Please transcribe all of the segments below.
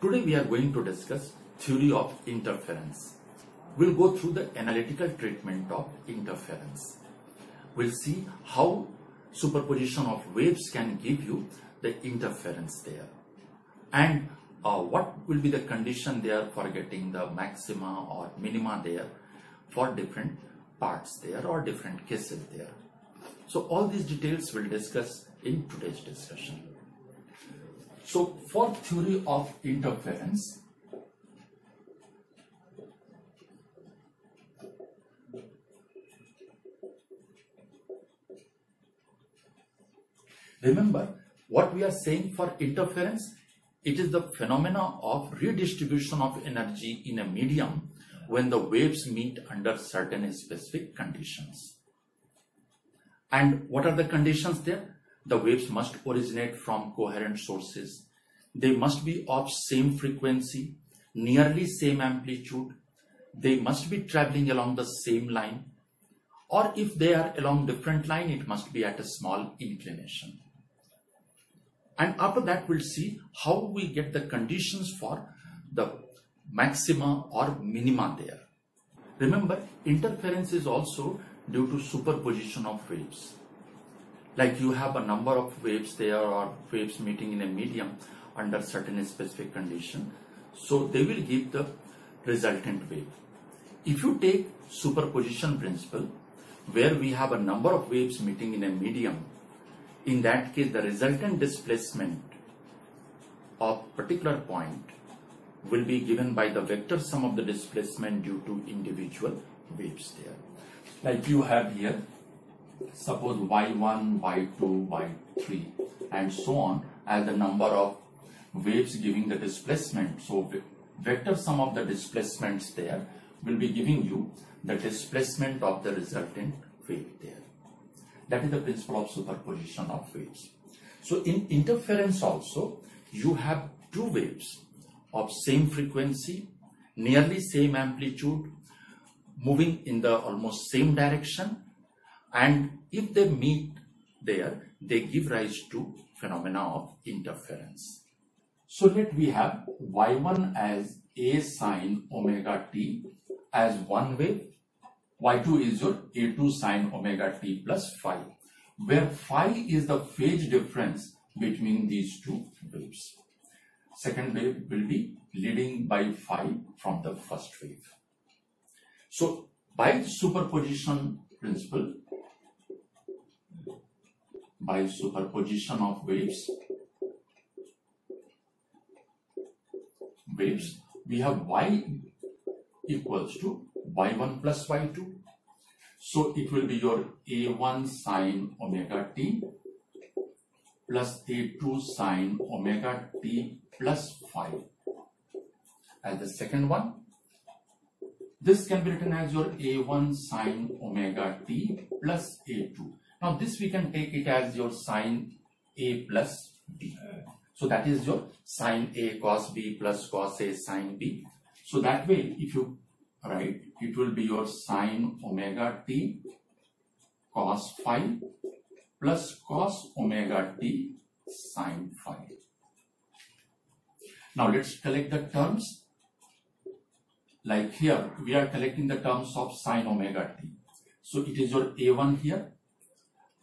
Today we are going to discuss theory of interference. We'll go through the analytical treatment of interference. We'll see how superposition of waves can give you the interference there and uh, what will be the condition there for getting the maxima or minima there for different parts there or different cases there. So all these details we'll discuss in today's discussion. So for theory of interference, remember what we are saying for interference, it is the phenomena of redistribution of energy in a medium when the waves meet under certain specific conditions. And what are the conditions there? The waves must originate from coherent sources. They must be of same frequency, nearly same amplitude. They must be traveling along the same line. Or if they are along different line, it must be at a small inclination. And after that, we'll see how we get the conditions for the maxima or minima there. Remember, interference is also due to superposition of waves. Like you have a number of waves there or waves meeting in a medium under certain specific condition. So they will give the resultant wave. If you take superposition principle, where we have a number of waves meeting in a medium, in that case the resultant displacement of particular point will be given by the vector sum of the displacement due to individual waves there. Like you have here, suppose y1, y2, y3 and so on as the number of waves giving the displacement. So vector sum of the displacements there will be giving you the displacement of the resultant wave there. That is the principle of superposition of waves. So in interference also, you have two waves of same frequency, nearly same amplitude, moving in the almost same direction. And if they meet there, they give rise to phenomena of interference. So let we have y1 as a sine omega t as one wave. y2 is your a2 sine omega t plus phi, where phi is the phase difference between these two waves second wave will be leading by phi from the first wave. So by superposition principle, by superposition of waves, waves, we have y equals to y1 plus y2. So it will be your a1 sine omega t plus a2 sine omega t plus phi as the second one. This can be written as your a1 sine omega t plus a2. Now this we can take it as your sine a plus b. Uh, So that is your sine a cos b plus cos a sine b. So that way if you write it will be your sine omega t cos phi plus cos omega t sine phi. Now let's collect the terms. Like here, we are collecting the terms of sine omega t. So it is your a1 here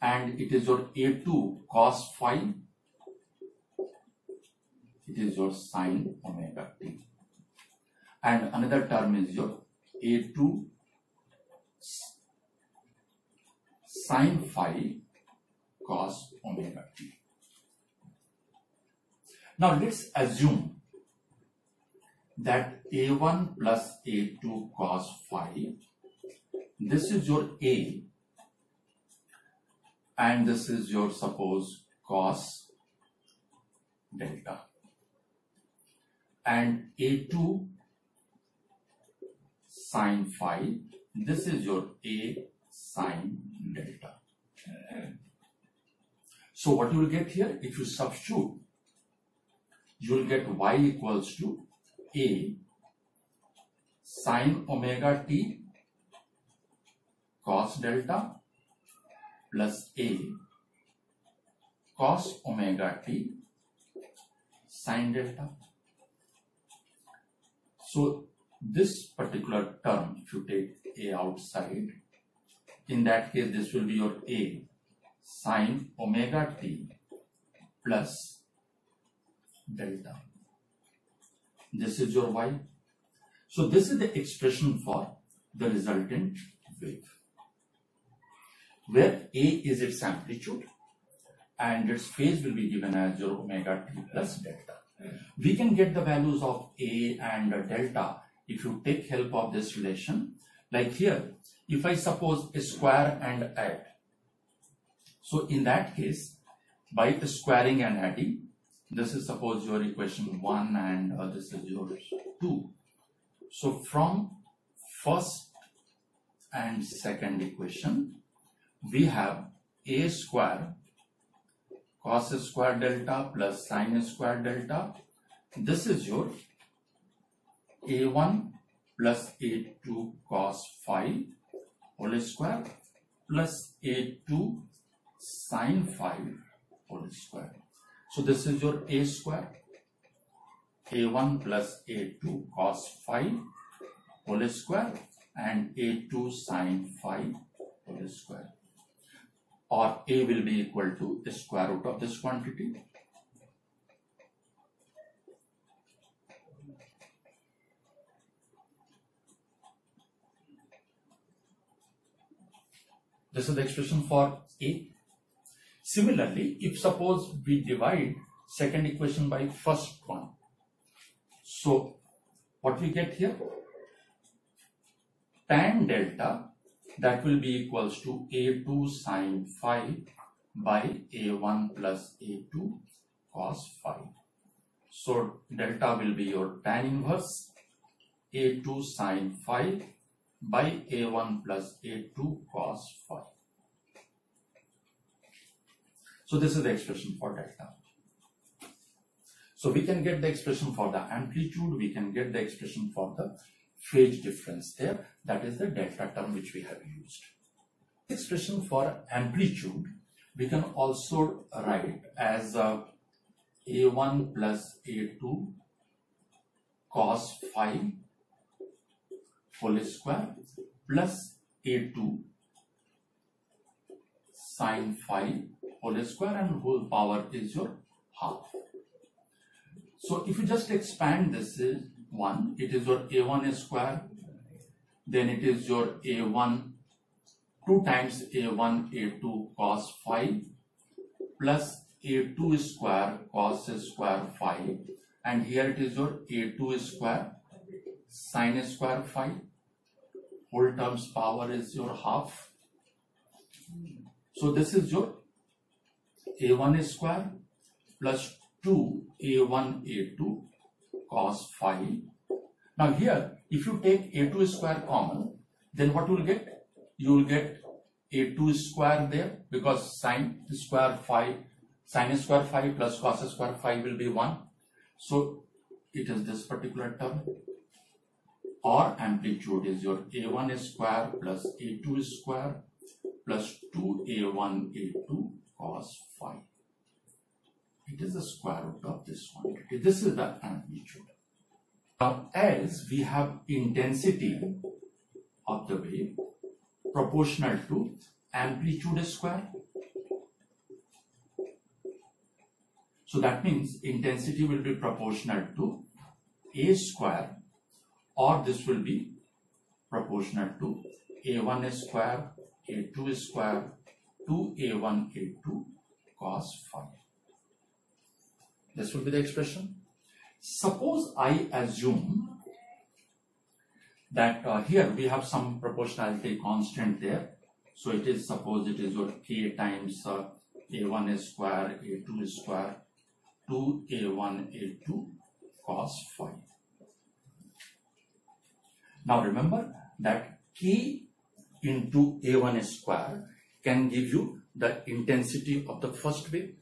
and it is your a2 cos phi. It is your sine omega t. And another term is your a2 sine phi cos omega t. Now let's assume that a1 plus a2 cos phi this is your a and this is your suppose cos delta and a2 sine phi this is your a sine delta so what you will get here if you substitute you will get y equals to a sine omega t cos delta plus a cos omega t sine delta. So this particular term, if you take A outside, in that case, this will be your A sine omega t plus delta. This is your Y. So this is the expression for the resultant wave where A is its amplitude and its phase will be given as your omega t plus delta. We can get the values of A and delta if you take help of this relation. Like here, if I suppose a square and add. So in that case, by squaring and adding, this is suppose your equation 1 and uh, this is your 2. So from first and second equation, we have a square cos square delta plus sine square delta. This is your a1 plus a2 cos phi whole square plus a2 sine phi whole square. So this is your a square a1 plus a2 cos phi whole square and a2 sine phi whole square or a will be equal to the square root of this quantity This is the expression for A. Similarly, if suppose we divide second equation by first one. So, what we get here? Tan delta that will be equals to a2 sine phi by a1 plus a2 cos phi. So delta will be your tan inverse a2 sine phi by a1 plus a2 cos phi. So this is the expression for delta. So we can get the expression for the amplitude, we can get the expression for the phase difference there. That is the delta term which we have used. Expression for amplitude we can also write as uh, a1 plus a2 cos phi whole square plus a2 sine phi whole square and whole power is your half. So if you just expand this is 1, it is your a1 square, then it is your a1 2 times a1 a2 cos phi plus a2 square cos square phi and here it is your a2 square sine square phi whole terms power is your half. So this is your a1 square plus 2 a1 a2 cos phi. Now here, if you take a2 square common, then what you will get? You will get a2 square there because sine square phi, sine square phi plus cos square phi will be 1. So it is this particular term. Or amplitude is your a1 square plus a2 square plus 2a1 a2 cos. It is the square root of this quantity. This is the amplitude. Now, as we have intensity of the wave proportional to amplitude square. So that means intensity will be proportional to a square or this will be proportional to a1 square, a2 square, 2a1, a2 cos phi. This will be the expression. Suppose I assume that uh, here we have some proportionality constant there. So it is suppose it is your k times uh, a1 square, a2 square, 2a1, a2 cos phi. Now remember that k into a1 square can give you the intensity of the first wave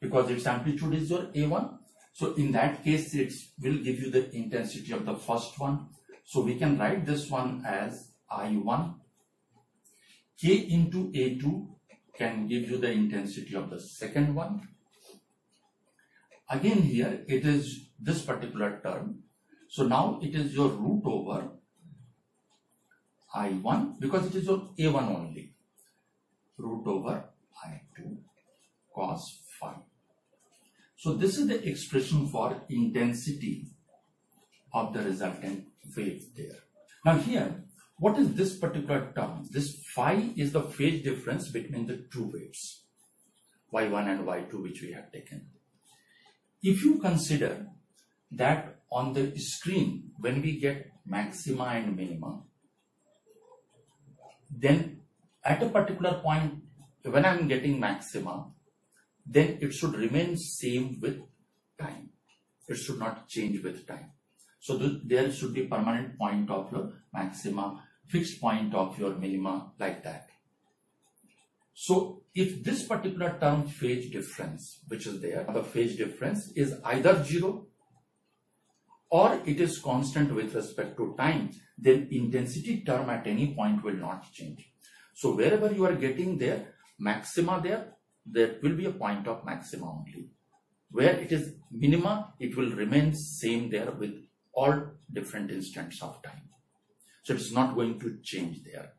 because its amplitude is your A1. So in that case, it will give you the intensity of the first one. So we can write this one as I1. K into A2 can give you the intensity of the second one. Again here, it is this particular term. So now it is your root over I1 because it is your A1 only. Root over I2 cos phi. So this is the expression for intensity of the resultant wave there. Now here, what is this particular term? This phi is the phase difference between the two waves, y1 and y2 which we have taken. If you consider that on the screen when we get maxima and minima, then at a particular point when I'm getting maxima, then it should remain same with time. It should not change with time. So th there should be permanent point of your maxima, fixed point of your minima like that. So if this particular term phase difference, which is there, the phase difference is either zero or it is constant with respect to time, then intensity term at any point will not change. So wherever you are getting there, maxima there, there will be a point of maxima only. Where it is minima, it will remain same there with all different instants of time. So it's not going to change there.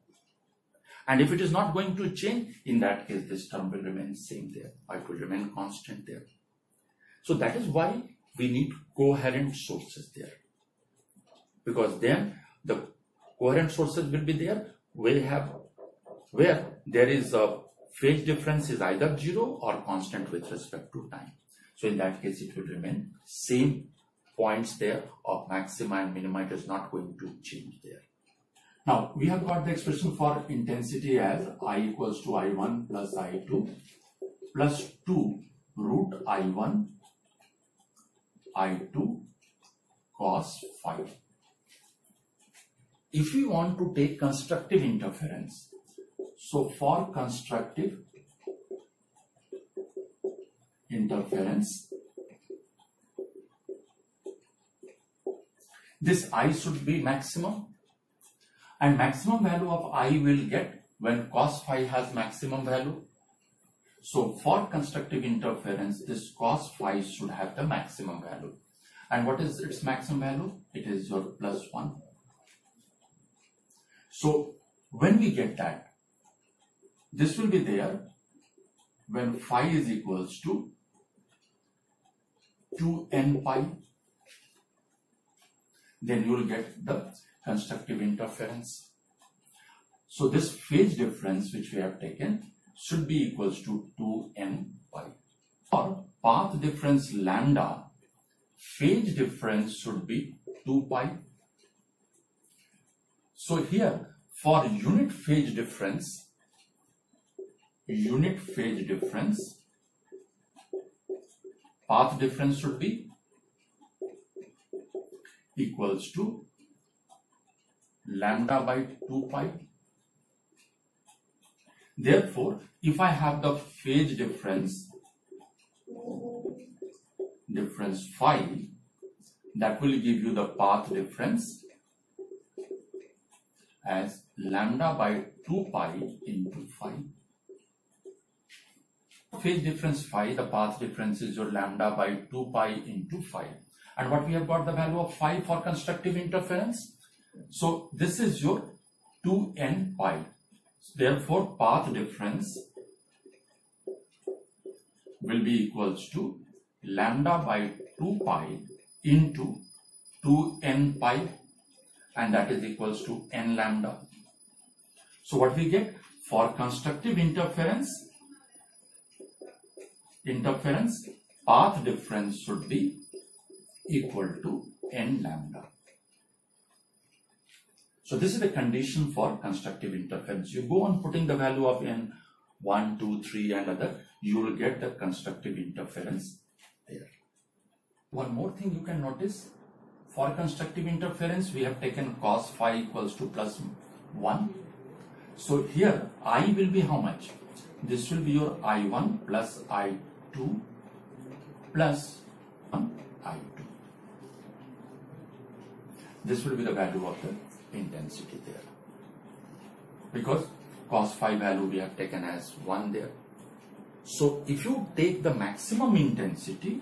And if it is not going to change, in that case, this term will remain same there, or it will remain constant there. So that is why we need coherent sources there. Because then the coherent sources will be there, we have where there is a phase difference is either zero or constant with respect to time. So in that case, it will remain same points there of maxima and minima. It is not going to change there. Now we have got the expression for intensity as I equals to I1 plus I2 plus 2 root I1 I2 cos phi. If we want to take constructive interference, so for constructive interference, this I should be maximum and maximum value of I will get when cos phi has maximum value. So for constructive interference, this cos phi should have the maximum value. And what is its maximum value? It is your plus 1. So when we get that, this will be there when phi is equals to 2n pi. Then you will get the constructive interference. So this phase difference which we have taken should be equals to 2n pi. For path difference lambda, phase difference should be 2 pi. So here for unit phase difference, unit phase difference, path difference should be equals to lambda by 2 pi. Therefore, if I have the phase difference, difference phi, that will give you the path difference as lambda by 2 pi into phi. Phase difference phi, the path difference is your lambda by 2 pi into phi. And what we have got the value of phi for constructive interference? So this is your 2n pi. Therefore, path difference will be equals to lambda by 2 pi into 2n pi and that is equals to n lambda. So what we get for constructive interference, interference path difference should be equal to n lambda. So this is the condition for constructive interference. You go on putting the value of n 1, 2, 3 and other, you will get the constructive interference there. One more thing you can notice, for constructive interference, we have taken cos phi equals to plus 1. So here, I will be how much? This will be your I1 plus I2 plus 1 I2. This will be the value of the intensity there. Because cos phi value we have taken as 1 there. So if you take the maximum intensity,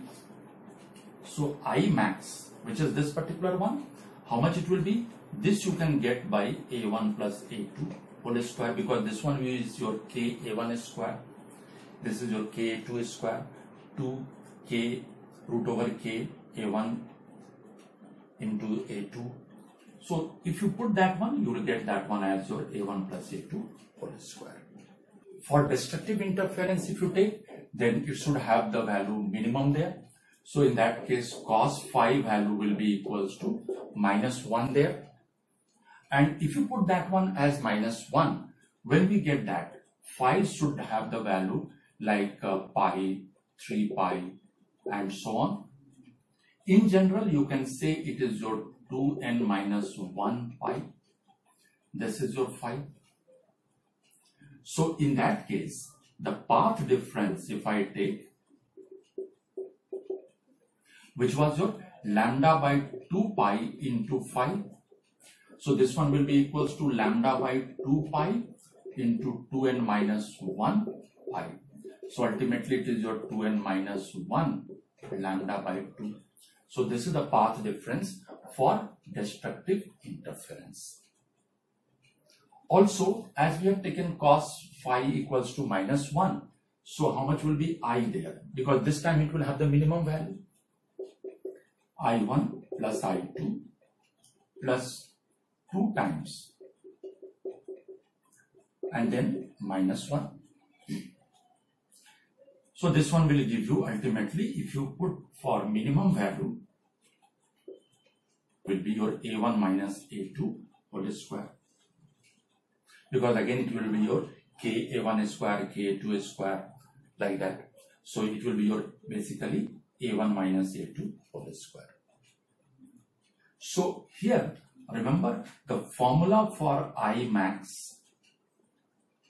so I max which is this particular one. How much it will be? This you can get by a1 plus a2 whole square because this one is your k a1 square. This is your k a2 square 2 k root over k a1 into a2. So if you put that one, you will get that one as your a1 plus a2 whole square. For destructive interference, if you take, then it should have the value minimum there. So in that case, cos phi value will be equals to minus 1 there. And if you put that one as minus 1, when we get that, phi should have the value like uh, pi, 3 pi, and so on. In general, you can say it is your 2n minus 1 pi. This is your phi. So in that case, the path difference, if I take, which was your lambda by 2 pi into phi. So this one will be equals to lambda by 2 pi into 2n minus 1 pi. So ultimately it is your 2n minus 1 lambda by 2. So this is the path difference for destructive interference. Also, as we have taken cos phi equals to minus 1, so how much will be i there? Because this time it will have the minimum value. i1 plus i2 plus 2 times and then minus 1. So this one will give you ultimately if you put for minimum value will be your a1 minus a2 whole square. Because again it will be your k a1 square k a2 square like that. So it will be your basically a1 minus a2 whole square. So here remember the formula for i max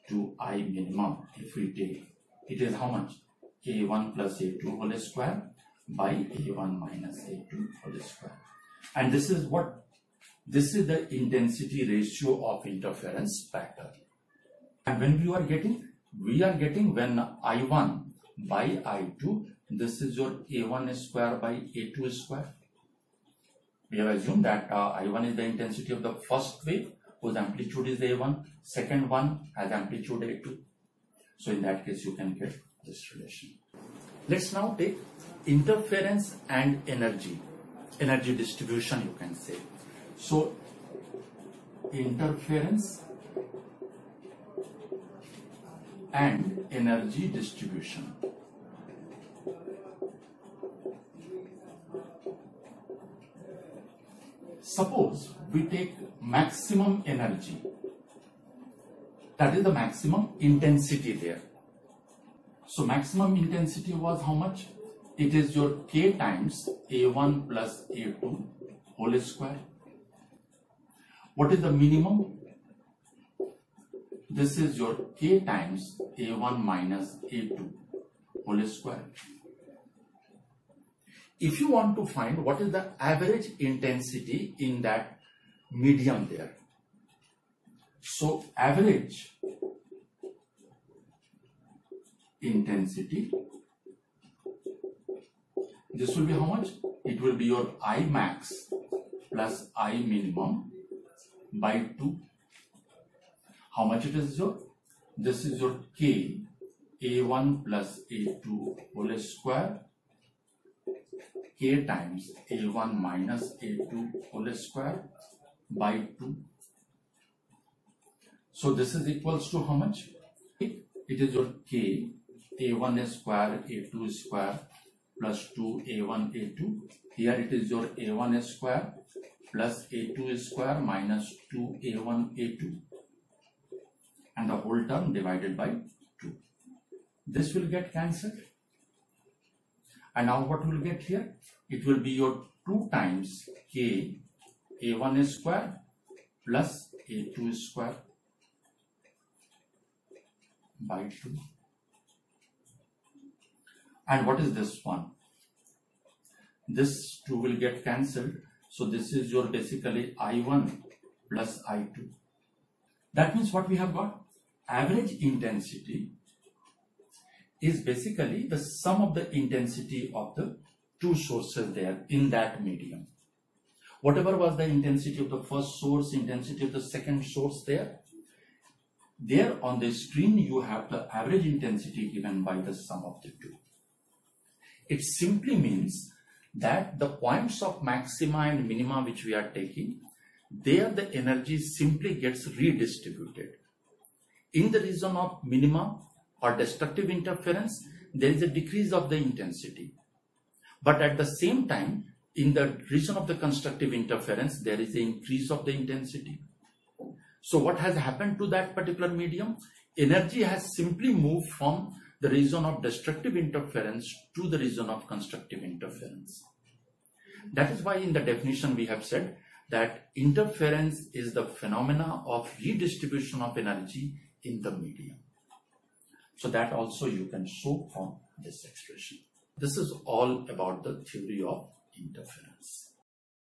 to i minimum if we take it is how much a1 plus a2 whole square by a1 minus a2 whole square. And this is what this is the intensity ratio of interference factor and when we are getting we are getting when i1 by i2 this is your a1 square by a2 square. We have assumed that uh, i1 is the intensity of the first wave whose amplitude is a1 second one has amplitude a2 so in that case you can get this relation let's now take interference and energy. Energy distribution you can say. So interference and energy distribution. Suppose we take maximum energy. That is the maximum intensity there so maximum intensity was how much? It is your k times a1 plus a2 whole square. What is the minimum? This is your k times a1 minus a2 whole square. If you want to find what is the average intensity in that medium there. So average intensity, this will be how much? It will be your I max plus I minimum by 2. How much it is your? This is your K A1 plus A2 whole square k times a1 minus a2 whole square by 2. So this is equals to how much? It is your k a1 square a2 square plus 2 a1 a2. Here it is your a1 square plus a2 square minus 2 a1 a2 and the whole term divided by 2. This will get cancelled and now what will get here? It will be your 2 times k a1 square plus a2 square by 2. And what is this one? This 2 will get cancelled. So this is your basically I1 plus I2. That means what we have got? Average intensity is basically the sum of the intensity of the two sources there in that medium. Whatever was the intensity of the first source, intensity of the second source there, there on the screen you have the average intensity given by the sum of the two. It simply means that the points of maxima and minima which we are taking, there the energy simply gets redistributed. In the region of minima or destructive interference, there is a decrease of the intensity. But at the same time, in the region of the constructive interference, there is an increase of the intensity. So what has happened to that particular medium? Energy has simply moved from the region of destructive interference to the region of constructive interference. That is why in the definition we have said that interference is the phenomena of redistribution of energy in the medium. So that also you can show from this expression. This is all about the theory of interference.